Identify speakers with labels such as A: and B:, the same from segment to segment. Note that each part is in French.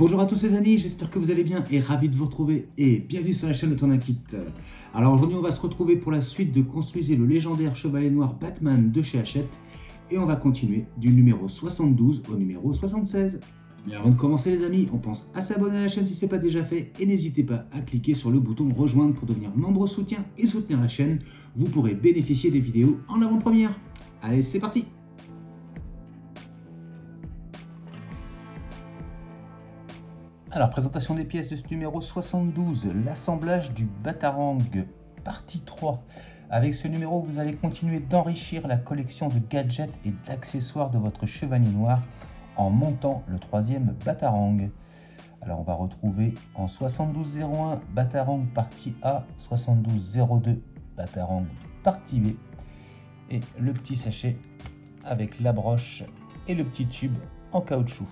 A: Bonjour à tous les amis, j'espère que vous allez bien et ravi de vous retrouver et bienvenue sur la chaîne de. Alors aujourd'hui on va se retrouver pour la suite de construire le légendaire chevalier noir Batman de chez Hachette et on va continuer du numéro 72 au numéro 76. Mais avant de commencer les amis, on pense à s'abonner à la chaîne si ce n'est pas déjà fait et n'hésitez pas à cliquer sur le bouton rejoindre pour devenir membre soutien et soutenir la chaîne. Vous pourrez bénéficier des vidéos en avant-première. Allez c'est parti Alors, présentation des pièces de ce numéro 72, l'assemblage du Batarang, partie 3. Avec ce numéro, vous allez continuer d'enrichir la collection de gadgets et d'accessoires de votre chevalier noir en montant le troisième Batarang. Alors, on va retrouver en 7201 Batarang partie A, 7202 Batarang partie B et le petit sachet avec la broche et le petit tube en caoutchouc.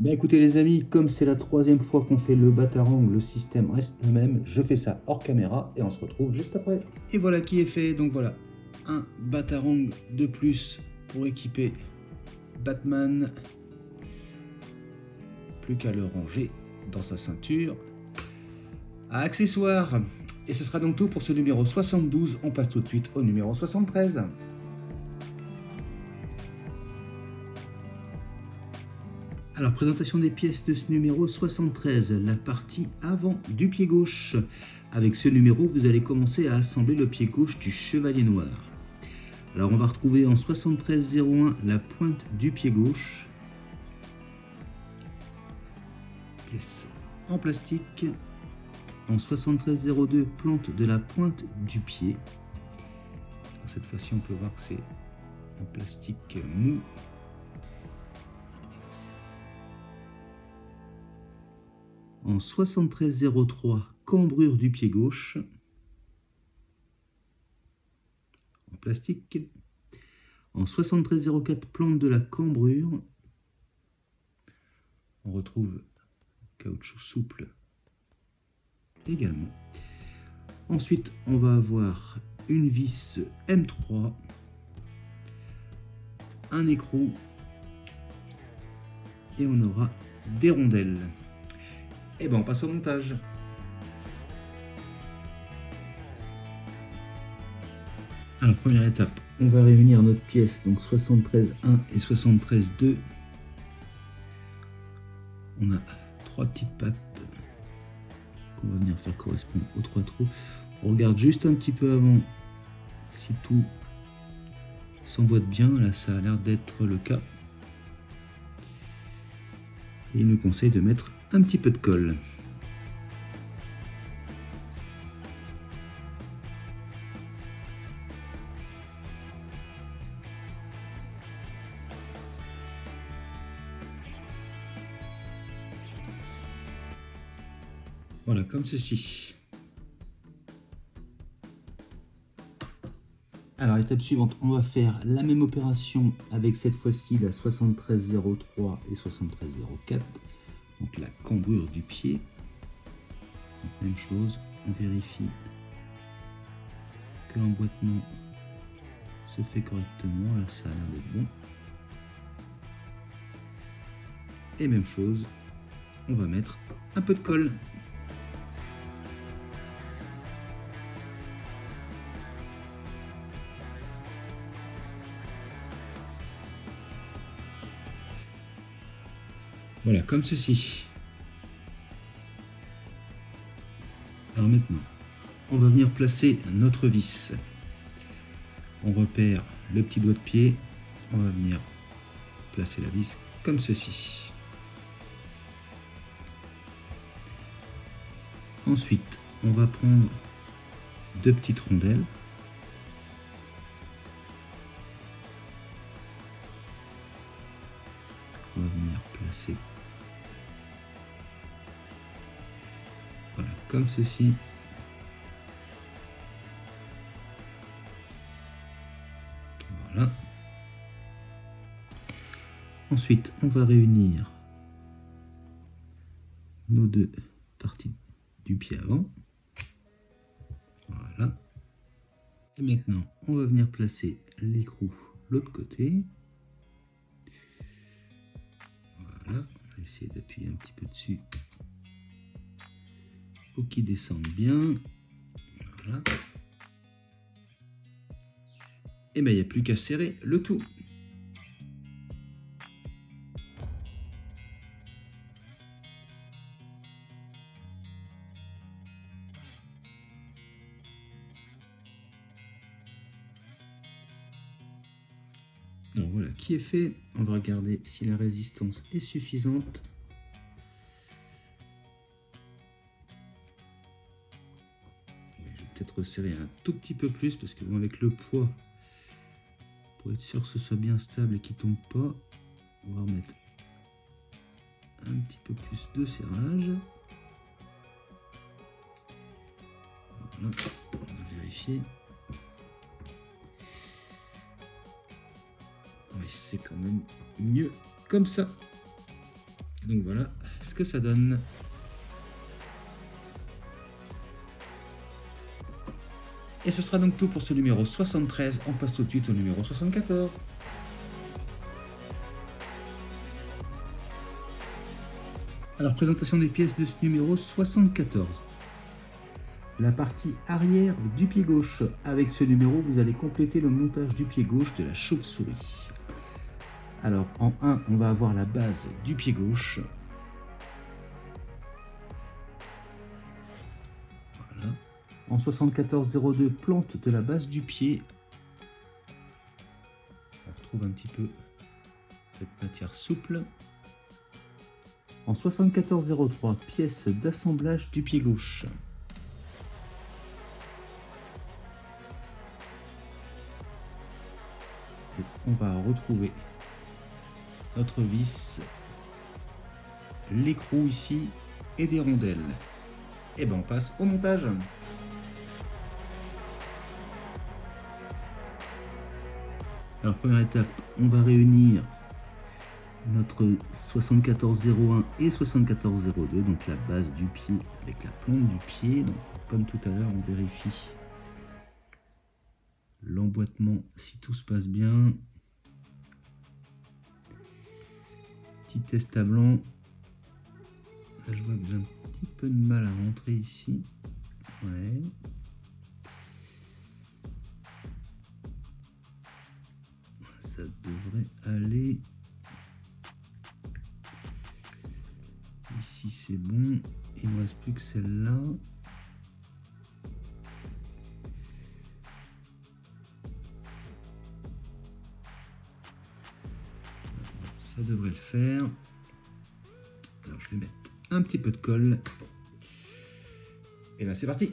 A: Eh bien écoutez les amis, comme c'est la troisième fois qu'on fait le Batarang, le système reste le même. Je fais ça hors caméra et on se retrouve juste après. Et voilà qui est fait, donc voilà, un Batarang de plus pour équiper Batman. Plus qu'à le ranger dans sa ceinture. À accessoires. Et ce sera donc tout pour ce numéro 72. On passe tout de suite au numéro 73. Alors, présentation des pièces de ce numéro 73, la partie avant du pied gauche. Avec ce numéro, vous allez commencer à assembler le pied gauche du chevalier noir. Alors, on va retrouver en 7301 la pointe du pied gauche. Pièce en plastique. En 7302, plante de la pointe du pied. Cette fois-ci, on peut voir que c'est un plastique mou en 7303 cambrure du pied gauche en plastique en 7304 plante de la cambrure. On retrouve caoutchouc souple également. Ensuite on va avoir une vis M3 un écrou et on aura des rondelles et bon, on passe au montage. Alors, première étape, on va réunir notre pièce, donc 73.1 et 73.2. On a trois petites pattes qu'on va venir faire correspondre aux trois trous. On regarde juste un petit peu avant si tout s'emboîte bien. Là, ça a l'air d'être le cas. Il nous conseille de mettre un petit peu de colle. Voilà, comme ceci. Alors, étape suivante, on va faire la même opération avec cette fois-ci la 7303 et 7304 donc la cambrure du pied. même chose, on vérifie que l'emboîtement se fait correctement. Là, ça a l'air d'être bon. Et même chose, on va mettre un peu de colle. Voilà, comme ceci. Alors maintenant, on va venir placer notre vis. On repère le petit doigt de pied. On va venir placer la vis comme ceci. Ensuite, on va prendre deux petites rondelles. Placer comme ceci. Voilà. Ensuite, on va réunir nos deux parties du pied avant. Voilà. Et maintenant, on va venir placer l'écrou l'autre côté. Essayer d'appuyer un petit peu dessus. Faut qu'il descende bien. Et bien il n'y a plus qu'à serrer le tout. Voilà qui est fait. On va regarder si la résistance est suffisante. Je vais peut-être resserrer un tout petit peu plus parce que avec le poids, pour être sûr que ce soit bien stable et qu'il tombe pas, on va remettre un petit peu plus de serrage. On va vérifier. C'est quand même mieux comme ça. Donc voilà ce que ça donne. Et ce sera donc tout pour ce numéro 73. On passe tout de suite au numéro 74. Alors, présentation des pièces de ce numéro 74. La partie arrière du pied gauche. Avec ce numéro, vous allez compléter le montage du pied gauche de la chauve-souris. Alors, en 1, on va avoir la base du pied gauche. Voilà. En 7402, plante de la base du pied. On retrouve un petit peu cette matière souple. En 7403, pièce d'assemblage du pied gauche. On va retrouver vis, l'écrou ici et des rondelles. Et ben on passe au montage. Alors première étape, on va réunir notre 7401 et 7402, donc la base du pied avec la plante du pied. Donc, comme tout à l'heure, on vérifie l'emboîtement si tout se passe bien. Petit test à blanc. Là, je vois que j'ai un petit peu de mal à rentrer ici. Ouais. Ça devrait aller. Ici c'est bon. Il ne me reste plus que celle-là. Ça devrait le faire. Alors je vais mettre un petit peu de colle. Et là c'est parti.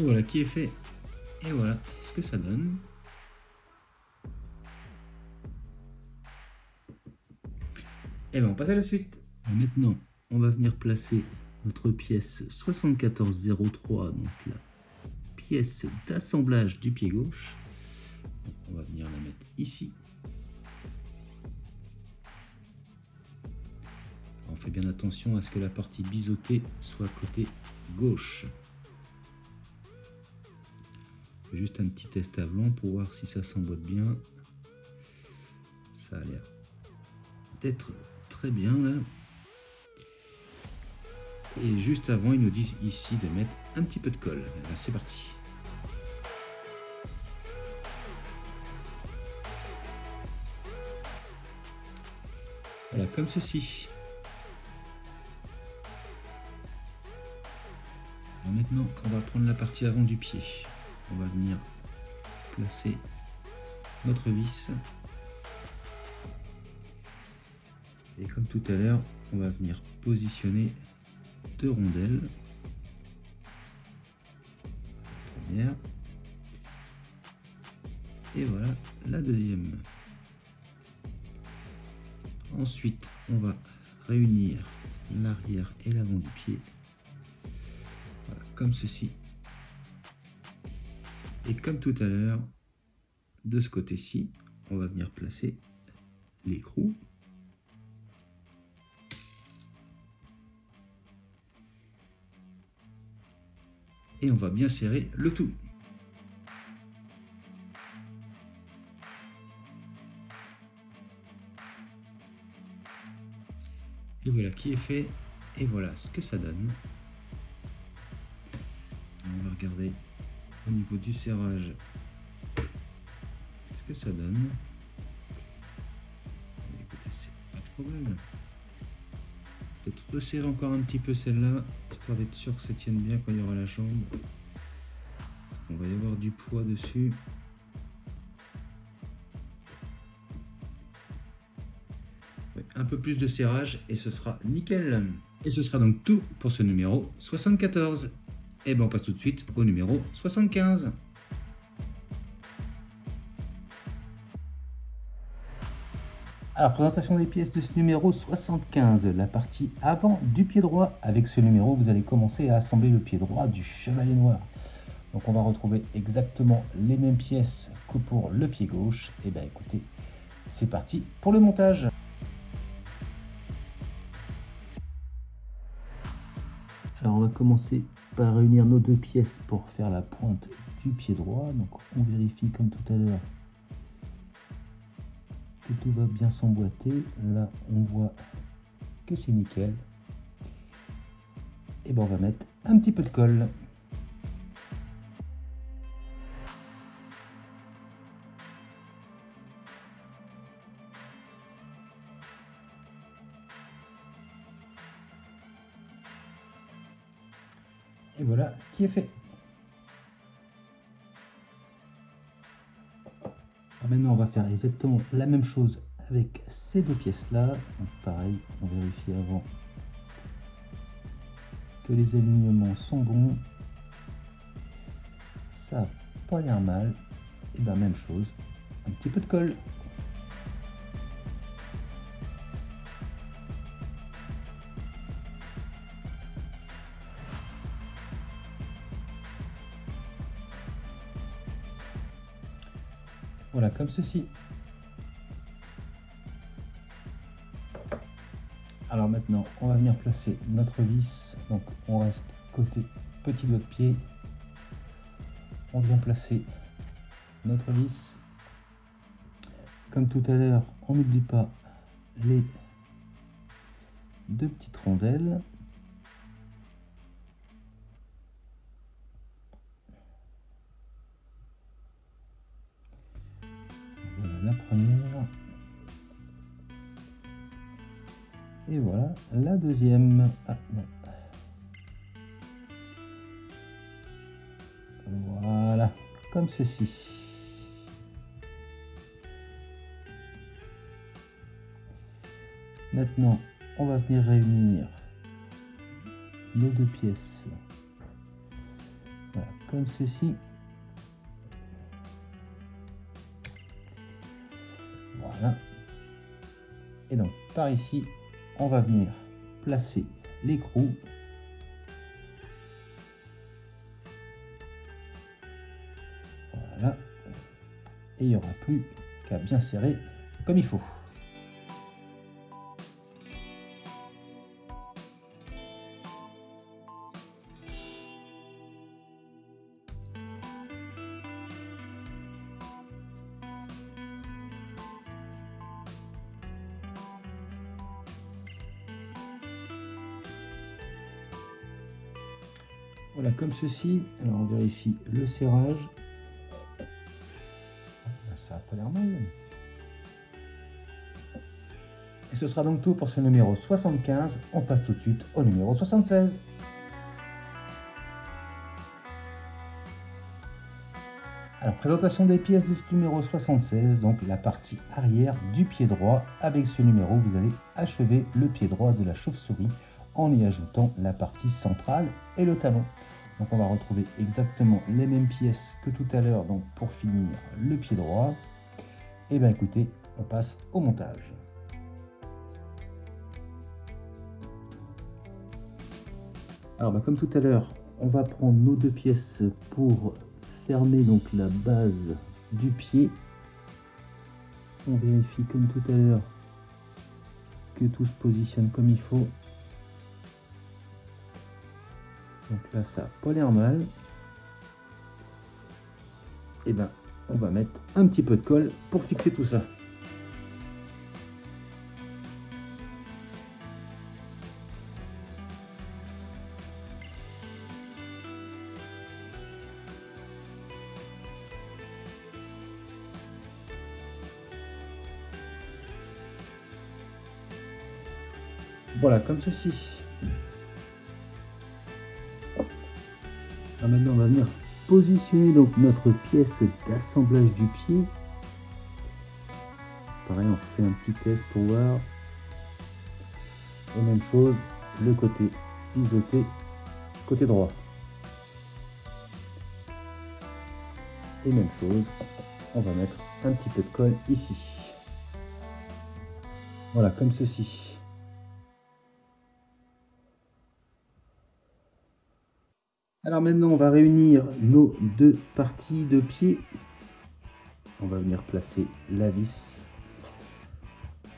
A: Voilà qui est fait. Et voilà ce que ça donne. Et bien on passe à la suite. Maintenant, on va venir placer notre pièce 7403, donc la pièce d'assemblage du pied gauche. On va venir la mettre ici. On fait bien attention à ce que la partie biseautée soit côté gauche. Juste un petit test blanc pour voir si ça s'emboîte bien. Ça a l'air d'être très bien là. Et juste avant, ils nous disent ici de mettre un petit peu de colle. C'est parti. Voilà, comme ceci. Maintenant, on va prendre la partie avant du pied on va venir placer notre vis et comme tout à l'heure on va venir positionner deux rondelles première et voilà la deuxième ensuite on va réunir l'arrière et l'avant du pied. Comme ceci. Et comme tout à l'heure, de ce côté-ci, on va venir placer l'écrou. Et on va bien serrer le tout. Et voilà qui est fait. Et voilà ce que ça donne. On va regarder au niveau du serrage ce que ça donne. Écoutez, c'est pas trop mal. Peut-être resserrer encore un petit peu celle-là, histoire d'être sûr que ça tienne bien quand il y aura la chambre. Parce qu'on va y avoir du poids dessus. un peu plus de serrage et ce sera nickel. Et ce sera donc tout pour ce numéro 74. Et ben on passe tout de suite au numéro 75. Alors, présentation des pièces de ce numéro 75, la partie avant du pied droit. Avec ce numéro, vous allez commencer à assembler le pied droit du chevalier noir. Donc, on va retrouver exactement les mêmes pièces que pour le pied gauche. Et bien, écoutez, c'est parti pour le montage. Commencer par réunir nos deux pièces pour faire la pointe du pied droit. Donc, on vérifie comme tout à l'heure tout va bien s'emboîter. Là, on voit que c'est nickel. Et ben on va mettre un petit peu de colle. Voilà qui est fait. maintenant, on va faire exactement la même chose avec ces deux pièces-là. Pareil, on vérifie avant que les alignements sont bons. Ça n'a pas l'air mal. Et bien, même chose, un petit peu de colle. Ceci. Alors maintenant, on va venir placer notre vis. Donc on reste côté petit doigt de pied. On vient placer notre vis. Comme tout à l'heure, on n'oublie pas les deux petites rondelles. Et voilà la deuxième. Ah, voilà, comme ceci. Maintenant, on va venir réunir nos deux pièces. comme ceci. Et donc, par ici, on va venir placer l'écrou. Voilà. Et il n'y aura plus qu'à bien serrer comme il faut. Voilà, comme ceci. Alors, on vérifie le serrage. Ça a pas l'air mal. Et ce sera donc tout pour ce numéro 75. On passe tout de suite au numéro 76. Alors, présentation des pièces de ce numéro 76, donc la partie arrière du pied droit. Avec ce numéro, vous allez achever le pied droit de la chauve-souris en y ajoutant la partie centrale et le talon. Donc on va retrouver exactement les mêmes pièces que tout à l'heure donc pour finir le pied droit. Et eh bien écoutez, on passe au montage. Alors bah, comme tout à l'heure, on va prendre nos deux pièces pour fermer donc la base du pied. On vérifie comme tout à l'heure que tout se positionne comme il faut. Donc là ça n'a pas l'air mal. Et eh ben on va mettre un petit peu de colle pour fixer tout ça. Voilà, comme ceci. Maintenant, on va venir positionner donc notre pièce d'assemblage du pied. Pareil, on fait un petit test pour voir. Et même chose, le côté pivoté, côté droit. Et même chose, on va mettre un petit peu de colle ici. Voilà, comme ceci. Alors maintenant, on va réunir nos deux parties de pied. On va venir placer la vis.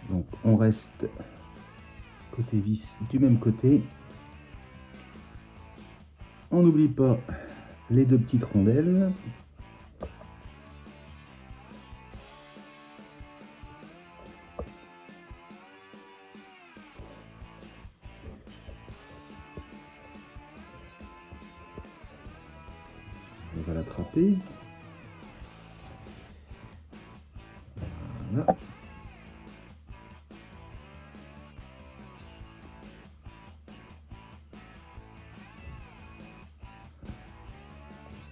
A: Donc on reste côté vis du même côté. On n'oublie pas les deux petites rondelles.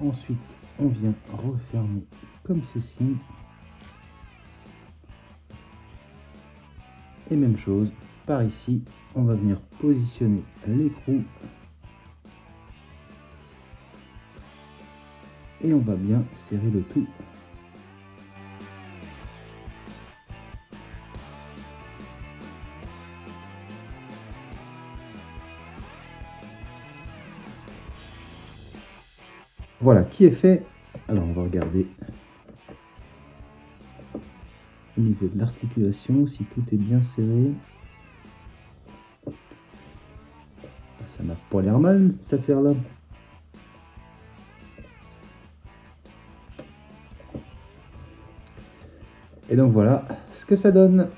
A: Ensuite, on vient refermer comme ceci. Et même chose, par ici, on va venir positionner l'écrou et on va bien serrer le tout. Voilà, qui est fait. Alors on va regarder au niveau de l'articulation, si tout est bien serré. Ça n'a pas l'air mal cette affaire là. Et donc voilà ce que ça donne.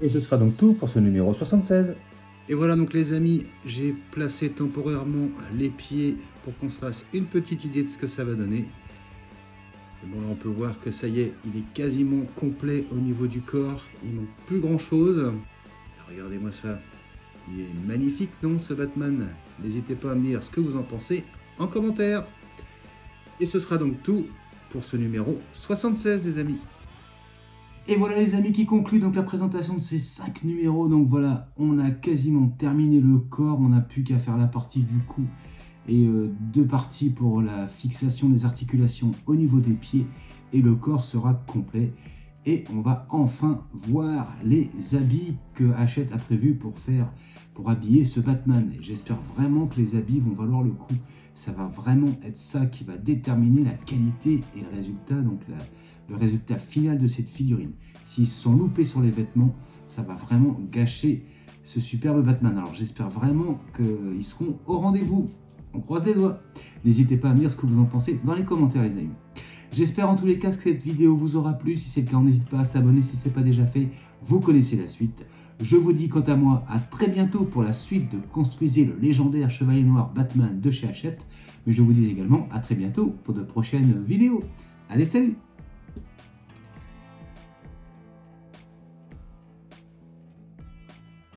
A: Et ce sera donc tout pour ce numéro 76. Et voilà donc les amis, j'ai placé temporairement les pieds pour qu'on se fasse une petite idée de ce que ça va donner. bon là on peut voir que ça y est, il est quasiment complet au niveau du corps, il manque plus grand chose. Regardez-moi ça, il est magnifique non ce Batman? N'hésitez pas à me dire ce que vous en pensez en commentaire. Et ce sera donc tout pour ce numéro 76 les amis. Et voilà les amis qui conclut donc la présentation de ces 5 numéros. Donc voilà, on a quasiment terminé le corps, on n'a plus qu'à faire la partie du cou et euh, deux parties pour la fixation des articulations au niveau des pieds et le corps sera complet. Et on va enfin voir les habits que Hachette a prévu pour faire, pour habiller ce Batman. J'espère vraiment que les habits vont valoir le coup ça va vraiment être ça qui va déterminer la qualité et le résultat, donc le résultat final de cette figurine. S'ils se sont loupés sur les vêtements, ça va vraiment gâcher ce superbe Batman. Alors j'espère vraiment qu'ils seront au rendez-vous. On croise les doigts. N'hésitez pas à me dire ce que vous en pensez dans les commentaires les amis. J'espère en tous les cas que cette vidéo vous aura plu. Si c'est le cas, n'hésite pas à s'abonner si ce n'est pas déjà fait. Vous connaissez la suite. Je vous dis quant à moi à très bientôt pour la suite de Construisez le légendaire Chevalier Noir Batman de chez Hachette. Mais je vous dis également à très bientôt pour de prochaines vidéos. Allez, salut